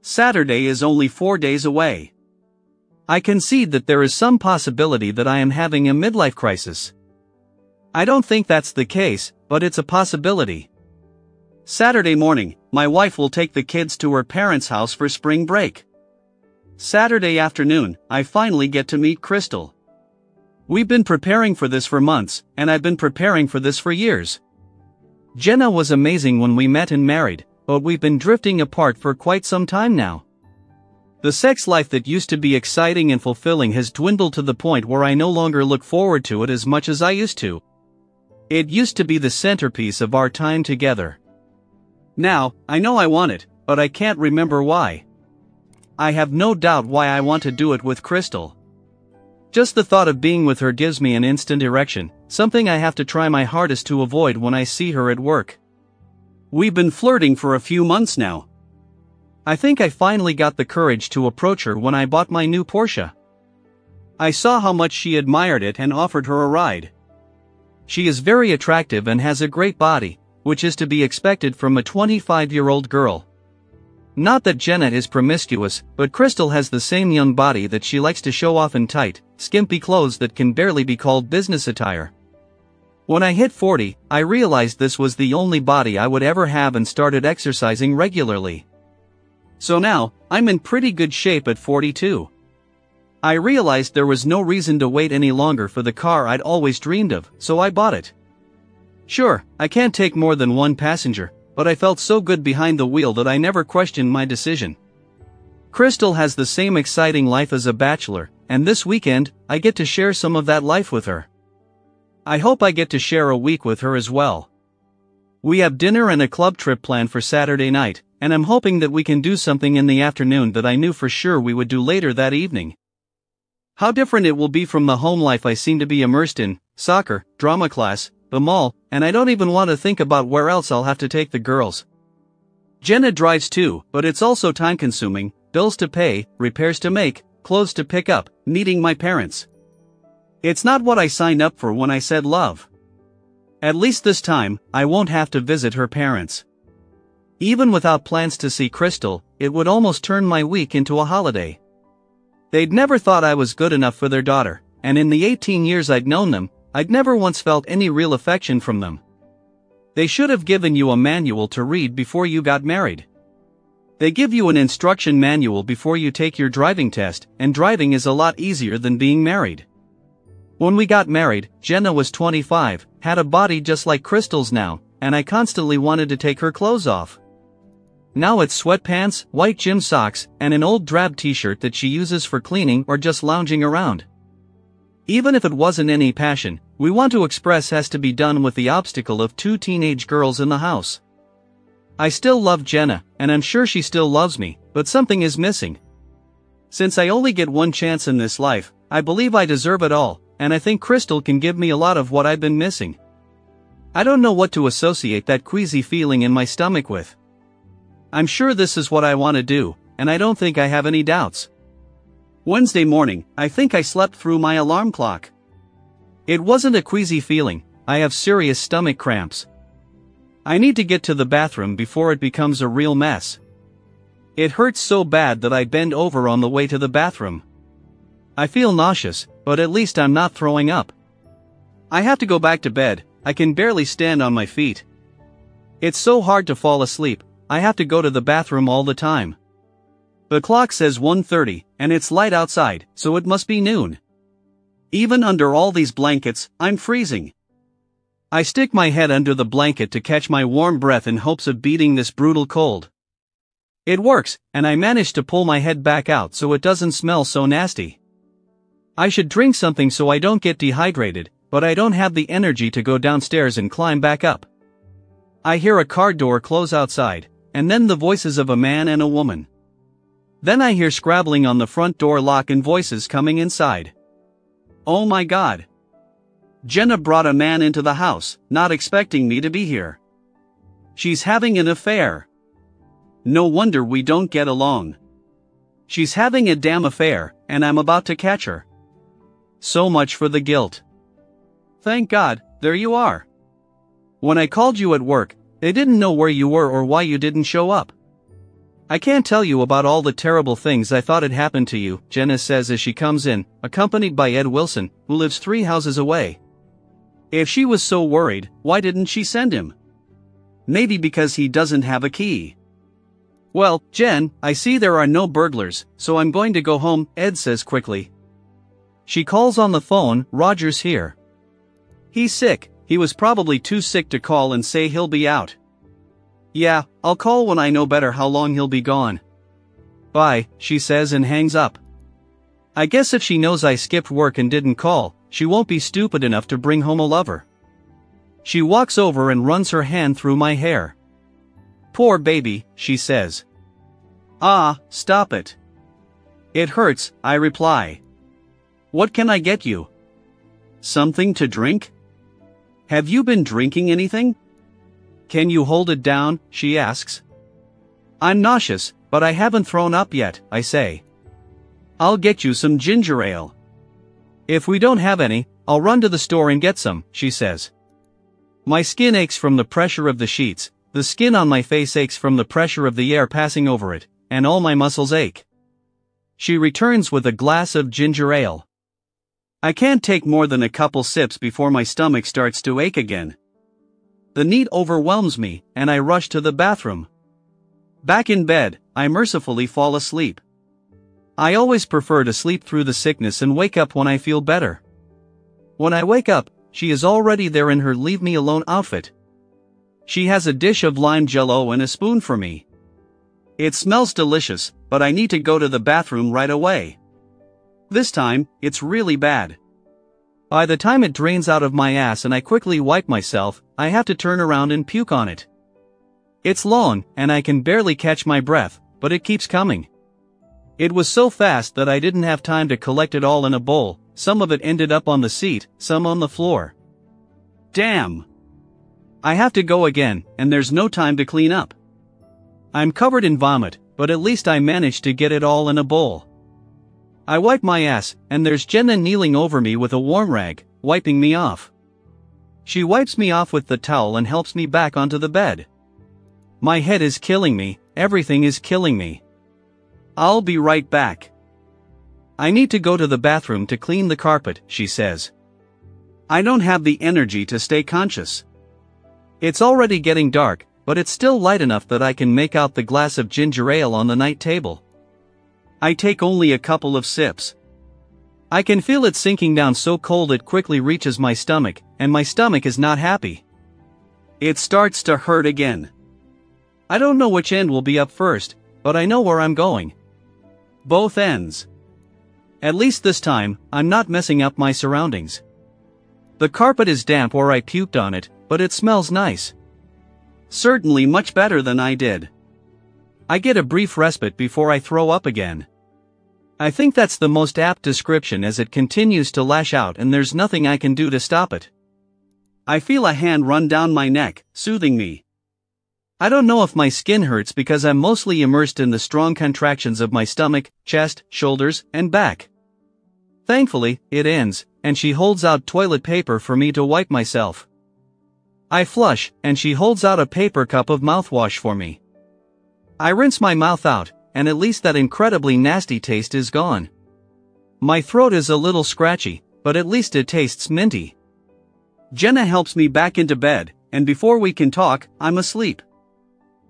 Saturday is only four days away. I concede that there is some possibility that I am having a midlife crisis. I don't think that's the case, but it's a possibility. Saturday morning, my wife will take the kids to her parents' house for spring break. Saturday afternoon, I finally get to meet Crystal. We've been preparing for this for months, and I've been preparing for this for years. Jenna was amazing when we met and married, but we've been drifting apart for quite some time now. The sex life that used to be exciting and fulfilling has dwindled to the point where I no longer look forward to it as much as I used to. It used to be the centerpiece of our time together. Now, I know I want it, but I can't remember why. I have no doubt why I want to do it with Crystal. Just the thought of being with her gives me an instant erection, something I have to try my hardest to avoid when I see her at work. We've been flirting for a few months now. I think I finally got the courage to approach her when I bought my new Porsche. I saw how much she admired it and offered her a ride. She is very attractive and has a great body, which is to be expected from a 25 year old girl. Not that Jenna is promiscuous, but Crystal has the same young body that she likes to show off in tight, skimpy clothes that can barely be called business attire. When I hit 40, I realized this was the only body I would ever have and started exercising regularly. So now, I'm in pretty good shape at 42. I realized there was no reason to wait any longer for the car I'd always dreamed of, so I bought it. Sure, I can't take more than one passenger, but I felt so good behind the wheel that I never questioned my decision. Crystal has the same exciting life as a bachelor, and this weekend, I get to share some of that life with her. I hope I get to share a week with her as well. We have dinner and a club trip planned for Saturday night, and I'm hoping that we can do something in the afternoon that I knew for sure we would do later that evening. How different it will be from the home life I seem to be immersed in soccer, drama class, the mall, and I don't even want to think about where else I'll have to take the girls. Jenna drives too, but it's also time consuming, bills to pay, repairs to make, clothes to pick up, meeting my parents. It's not what I signed up for when I said love. At least this time, I won't have to visit her parents. Even without plans to see Crystal, it would almost turn my week into a holiday. They'd never thought I was good enough for their daughter, and in the 18 years I'd known them, I'd never once felt any real affection from them. They should have given you a manual to read before you got married. They give you an instruction manual before you take your driving test, and driving is a lot easier than being married. When we got married, Jenna was 25, had a body just like Crystal's now, and I constantly wanted to take her clothes off. Now it's sweatpants, white gym socks, and an old drab t-shirt that she uses for cleaning or just lounging around. Even if it wasn't any passion, we want to express has to be done with the obstacle of two teenage girls in the house. I still love Jenna, and I'm sure she still loves me, but something is missing. Since I only get one chance in this life, I believe I deserve it all, and I think Crystal can give me a lot of what I've been missing. I don't know what to associate that queasy feeling in my stomach with. I'm sure this is what I want to do, and I don't think I have any doubts. Wednesday morning, I think I slept through my alarm clock. It wasn't a queasy feeling, I have serious stomach cramps. I need to get to the bathroom before it becomes a real mess. It hurts so bad that I bend over on the way to the bathroom. I feel nauseous, but at least I'm not throwing up. I have to go back to bed, I can barely stand on my feet. It's so hard to fall asleep, I have to go to the bathroom all the time. The clock says 1.30, and it's light outside, so it must be noon. Even under all these blankets, I'm freezing. I stick my head under the blanket to catch my warm breath in hopes of beating this brutal cold. It works, and I manage to pull my head back out so it doesn't smell so nasty. I should drink something so I don't get dehydrated, but I don't have the energy to go downstairs and climb back up. I hear a car door close outside, and then the voices of a man and a woman. Then I hear scrabbling on the front door lock and voices coming inside. Oh my god. Jenna brought a man into the house, not expecting me to be here. She's having an affair. No wonder we don't get along. She's having a damn affair, and I'm about to catch her. So much for the guilt. Thank God, there you are. When I called you at work, they didn't know where you were or why you didn't show up. I can't tell you about all the terrible things I thought had happened to you, Jenna says as she comes in, accompanied by Ed Wilson, who lives three houses away. If she was so worried, why didn't she send him? Maybe because he doesn't have a key. Well, Jen, I see there are no burglars, so I'm going to go home, Ed says quickly. She calls on the phone, Roger's here. He's sick, he was probably too sick to call and say he'll be out. Yeah, I'll call when I know better how long he'll be gone. Bye, she says and hangs up. I guess if she knows I skipped work and didn't call, she won't be stupid enough to bring home a lover. She walks over and runs her hand through my hair. Poor baby, she says. Ah, stop it. It hurts, I reply. What can I get you? Something to drink? Have you been drinking anything? Can you hold it down? she asks. I'm nauseous, but I haven't thrown up yet, I say. I'll get you some ginger ale. If we don't have any, I'll run to the store and get some, she says. My skin aches from the pressure of the sheets, the skin on my face aches from the pressure of the air passing over it, and all my muscles ache. She returns with a glass of ginger ale. I can't take more than a couple sips before my stomach starts to ache again. The need overwhelms me, and I rush to the bathroom. Back in bed, I mercifully fall asleep. I always prefer to sleep through the sickness and wake up when I feel better. When I wake up, she is already there in her leave me alone outfit. She has a dish of lime jello and a spoon for me. It smells delicious, but I need to go to the bathroom right away. This time, it's really bad. By the time it drains out of my ass and I quickly wipe myself, I have to turn around and puke on it. It's long, and I can barely catch my breath, but it keeps coming. It was so fast that I didn't have time to collect it all in a bowl, some of it ended up on the seat, some on the floor. Damn! I have to go again, and there's no time to clean up. I'm covered in vomit, but at least I managed to get it all in a bowl. I wipe my ass, and there's Jenna kneeling over me with a warm rag, wiping me off. She wipes me off with the towel and helps me back onto the bed. My head is killing me, everything is killing me. I'll be right back. I need to go to the bathroom to clean the carpet, she says. I don't have the energy to stay conscious. It's already getting dark, but it's still light enough that I can make out the glass of ginger ale on the night table. I take only a couple of sips. I can feel it sinking down so cold it quickly reaches my stomach, and my stomach is not happy. It starts to hurt again. I don't know which end will be up first, but I know where I'm going. Both ends. At least this time, I'm not messing up my surroundings. The carpet is damp where I puked on it, but it smells nice. Certainly much better than I did. I get a brief respite before I throw up again. I think that's the most apt description as it continues to lash out and there's nothing I can do to stop it. I feel a hand run down my neck, soothing me. I don't know if my skin hurts because I'm mostly immersed in the strong contractions of my stomach, chest, shoulders, and back. Thankfully, it ends, and she holds out toilet paper for me to wipe myself. I flush, and she holds out a paper cup of mouthwash for me. I rinse my mouth out, and at least that incredibly nasty taste is gone. My throat is a little scratchy, but at least it tastes minty. Jenna helps me back into bed, and before we can talk, I'm asleep.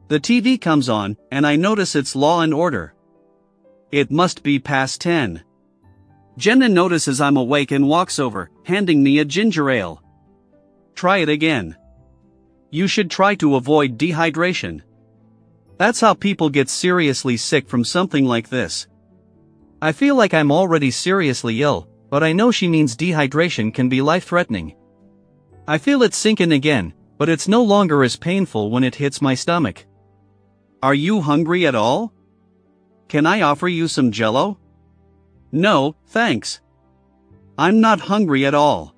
The TV comes on, and I notice it's Law and Order. It must be past 10. Jenna notices I'm awake and walks over, handing me a ginger ale. Try it again. You should try to avoid dehydration. That's how people get seriously sick from something like this. I feel like I'm already seriously ill, but I know she means dehydration can be life-threatening. I feel it sink in again, but it's no longer as painful when it hits my stomach. Are you hungry at all? Can I offer you some jello? No, thanks. I'm not hungry at all.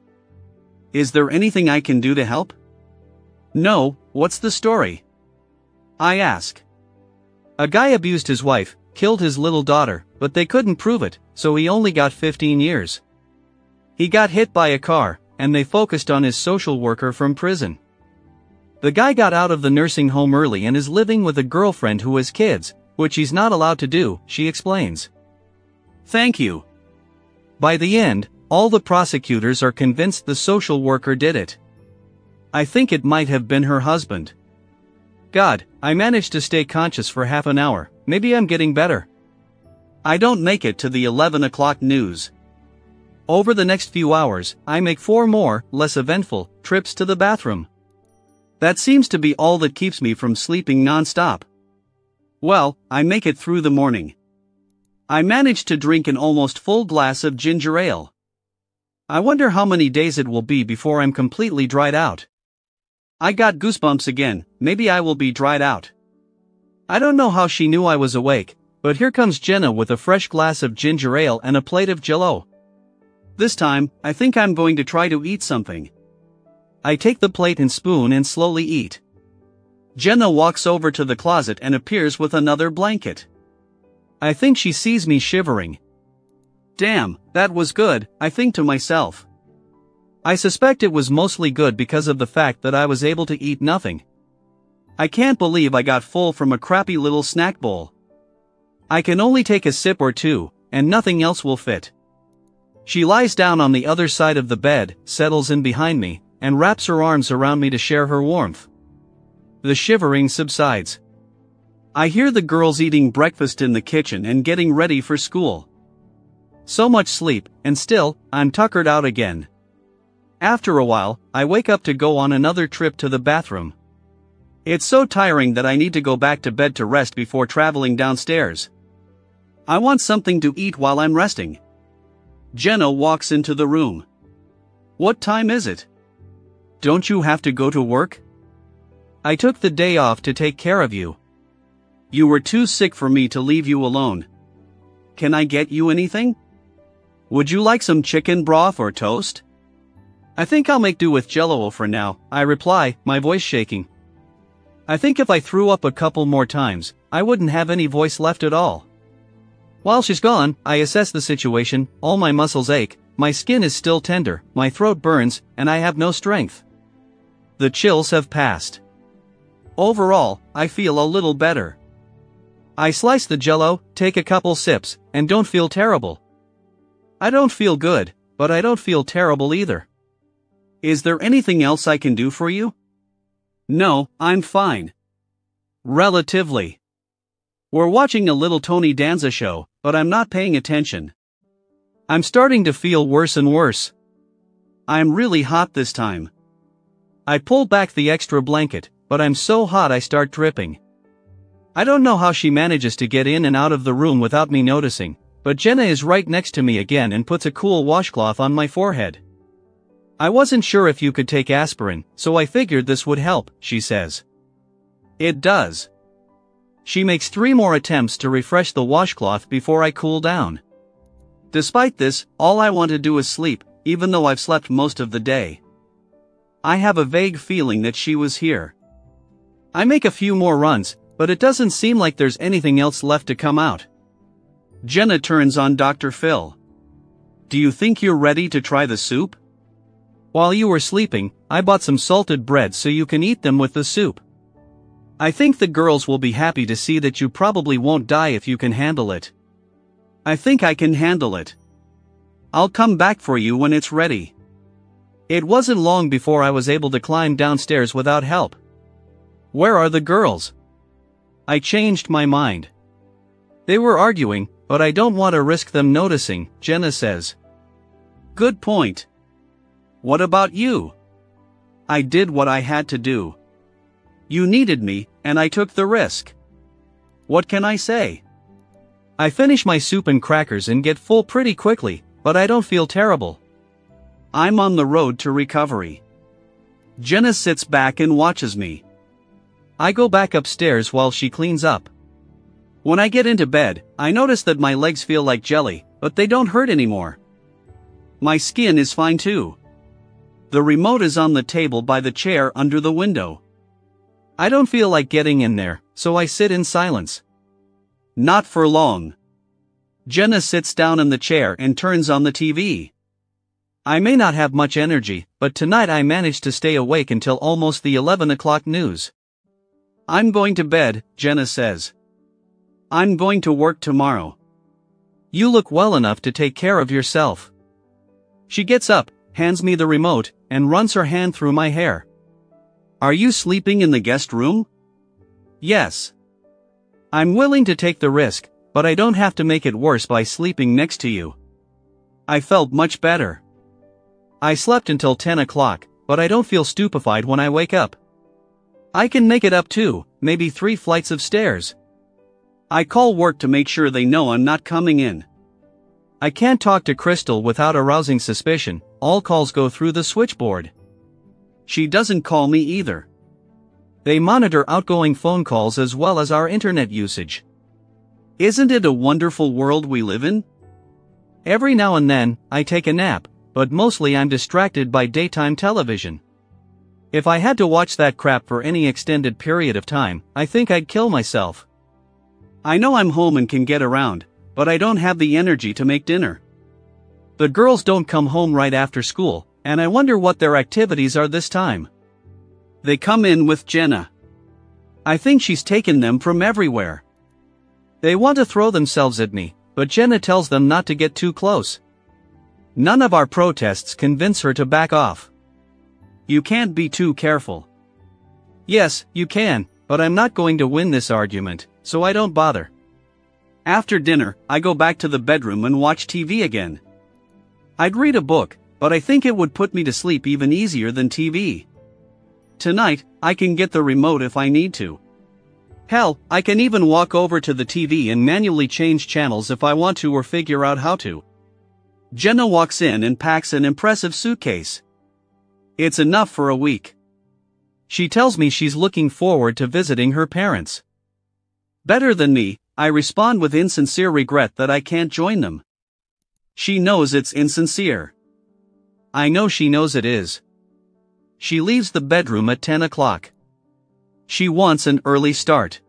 Is there anything I can do to help? No, what's the story? I ask. A guy abused his wife, killed his little daughter, but they couldn't prove it, so he only got 15 years. He got hit by a car, and they focused on his social worker from prison. The guy got out of the nursing home early and is living with a girlfriend who has kids, which he's not allowed to do, she explains. Thank you. By the end, all the prosecutors are convinced the social worker did it. I think it might have been her husband. God, I managed to stay conscious for half an hour, maybe I'm getting better. I don't make it to the 11 o'clock news. Over the next few hours, I make four more, less eventful, trips to the bathroom. That seems to be all that keeps me from sleeping non-stop. Well, I make it through the morning. I manage to drink an almost full glass of ginger ale. I wonder how many days it will be before I'm completely dried out. I got goosebumps again, maybe I will be dried out. I don't know how she knew I was awake, but here comes Jenna with a fresh glass of ginger ale and a plate of jello. This time, I think I'm going to try to eat something. I take the plate and spoon and slowly eat. Jenna walks over to the closet and appears with another blanket. I think she sees me shivering. Damn, that was good, I think to myself. I suspect it was mostly good because of the fact that I was able to eat nothing. I can't believe I got full from a crappy little snack bowl. I can only take a sip or two, and nothing else will fit. She lies down on the other side of the bed, settles in behind me, and wraps her arms around me to share her warmth. The shivering subsides. I hear the girls eating breakfast in the kitchen and getting ready for school. So much sleep, and still, I'm tuckered out again. After a while, I wake up to go on another trip to the bathroom. It's so tiring that I need to go back to bed to rest before traveling downstairs. I want something to eat while I'm resting. Jenna walks into the room. What time is it? Don't you have to go to work? I took the day off to take care of you. You were too sick for me to leave you alone. Can I get you anything? Would you like some chicken broth or toast? I think I'll make do with jello for now, I reply, my voice shaking. I think if I threw up a couple more times, I wouldn't have any voice left at all. While she's gone, I assess the situation, all my muscles ache, my skin is still tender, my throat burns, and I have no strength. The chills have passed. Overall, I feel a little better. I slice the jello, take a couple sips, and don't feel terrible. I don't feel good, but I don't feel terrible either. Is there anything else I can do for you? No, I'm fine. Relatively. We're watching a little Tony Danza show, but I'm not paying attention. I'm starting to feel worse and worse. I'm really hot this time. I pull back the extra blanket, but I'm so hot I start dripping. I don't know how she manages to get in and out of the room without me noticing, but Jenna is right next to me again and puts a cool washcloth on my forehead. I wasn't sure if you could take aspirin, so I figured this would help, she says. It does. She makes three more attempts to refresh the washcloth before I cool down. Despite this, all I want to do is sleep, even though I've slept most of the day. I have a vague feeling that she was here. I make a few more runs, but it doesn't seem like there's anything else left to come out. Jenna turns on Dr. Phil. Do you think you're ready to try the soup? While you were sleeping, I bought some salted bread so you can eat them with the soup. I think the girls will be happy to see that you probably won't die if you can handle it. I think I can handle it. I'll come back for you when it's ready. It wasn't long before I was able to climb downstairs without help. Where are the girls? I changed my mind. They were arguing, but I don't want to risk them noticing, Jenna says. Good point. What about you? I did what I had to do. You needed me, and I took the risk. What can I say? I finish my soup and crackers and get full pretty quickly, but I don't feel terrible. I'm on the road to recovery. Jenna sits back and watches me. I go back upstairs while she cleans up. When I get into bed, I notice that my legs feel like jelly, but they don't hurt anymore. My skin is fine too. The remote is on the table by the chair under the window. I don't feel like getting in there, so I sit in silence. Not for long. Jenna sits down in the chair and turns on the TV. I may not have much energy, but tonight I managed to stay awake until almost the 11 o'clock news. I'm going to bed, Jenna says. I'm going to work tomorrow. You look well enough to take care of yourself. She gets up, hands me the remote, and runs her hand through my hair. Are you sleeping in the guest room? Yes. I'm willing to take the risk, but I don't have to make it worse by sleeping next to you. I felt much better. I slept until 10 o'clock, but I don't feel stupefied when I wake up. I can make it up two, maybe three flights of stairs. I call work to make sure they know I'm not coming in. I can't talk to Crystal without arousing suspicion, all calls go through the switchboard. She doesn't call me either. They monitor outgoing phone calls as well as our internet usage. Isn't it a wonderful world we live in? Every now and then, I take a nap, but mostly I'm distracted by daytime television. If I had to watch that crap for any extended period of time, I think I'd kill myself. I know I'm home and can get around, but I don't have the energy to make dinner. The girls don't come home right after school, and I wonder what their activities are this time. They come in with Jenna. I think she's taken them from everywhere. They want to throw themselves at me, but Jenna tells them not to get too close. None of our protests convince her to back off. You can't be too careful. Yes, you can, but I'm not going to win this argument, so I don't bother. After dinner, I go back to the bedroom and watch TV again. I'd read a book, but I think it would put me to sleep even easier than TV. Tonight, I can get the remote if I need to. Hell, I can even walk over to the TV and manually change channels if I want to or figure out how to. Jenna walks in and packs an impressive suitcase. It's enough for a week. She tells me she's looking forward to visiting her parents. Better than me, I respond with insincere regret that I can't join them. She knows it's insincere. I know she knows it is. She leaves the bedroom at 10 o'clock. She wants an early start.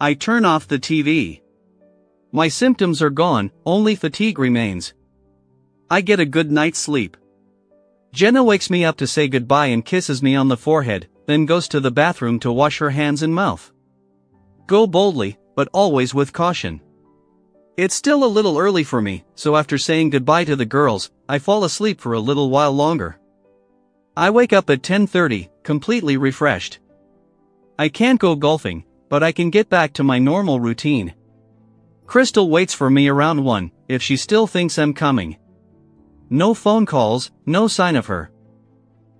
I turn off the TV. My symptoms are gone, only fatigue remains. I get a good night's sleep. Jenna wakes me up to say goodbye and kisses me on the forehead, then goes to the bathroom to wash her hands and mouth. Go boldly, but always with caution. It's still a little early for me, so after saying goodbye to the girls, I fall asleep for a little while longer. I wake up at 10:30, completely refreshed. I can't go golfing, but I can get back to my normal routine. Crystal waits for me around 1, if she still thinks I'm coming. No phone calls, no sign of her.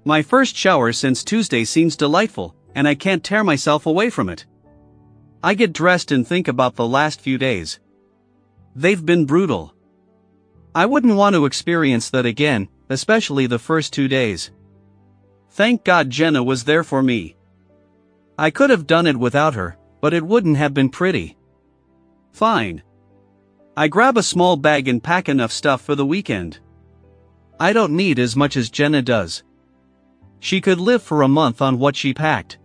My first shower since Tuesday seems delightful, and I can't tear myself away from it. I get dressed and think about the last few days. They've been brutal. I wouldn't want to experience that again, especially the first two days. Thank God Jenna was there for me. I could have done it without her, but it wouldn't have been pretty. Fine. I grab a small bag and pack enough stuff for the weekend. I don't need as much as Jenna does. She could live for a month on what she packed.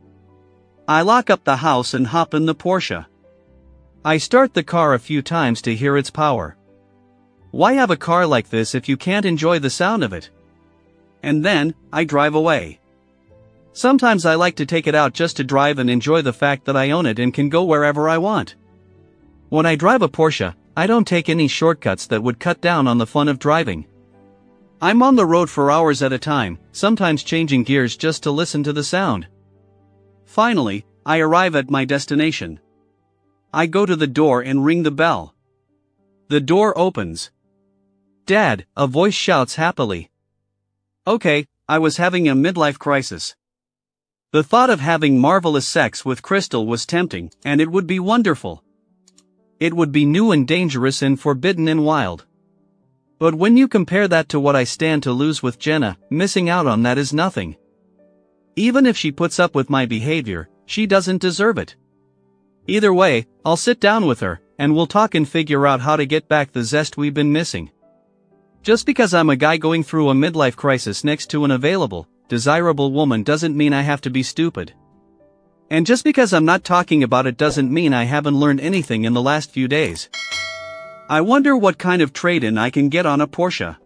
I lock up the house and hop in the Porsche. I start the car a few times to hear its power. Why have a car like this if you can't enjoy the sound of it? And then, I drive away. Sometimes I like to take it out just to drive and enjoy the fact that I own it and can go wherever I want. When I drive a Porsche, I don't take any shortcuts that would cut down on the fun of driving. I'm on the road for hours at a time, sometimes changing gears just to listen to the sound. Finally, I arrive at my destination. I go to the door and ring the bell. The door opens. Dad, a voice shouts happily. Okay, I was having a midlife crisis. The thought of having marvelous sex with Crystal was tempting, and it would be wonderful. It would be new and dangerous and forbidden and wild. But when you compare that to what I stand to lose with Jenna, missing out on that is nothing. Even if she puts up with my behavior, she doesn't deserve it. Either way, I'll sit down with her, and we'll talk and figure out how to get back the zest we've been missing. Just because I'm a guy going through a midlife crisis next to an available, desirable woman doesn't mean I have to be stupid. And just because I'm not talking about it doesn't mean I haven't learned anything in the last few days. I wonder what kind of trade-in I can get on a Porsche.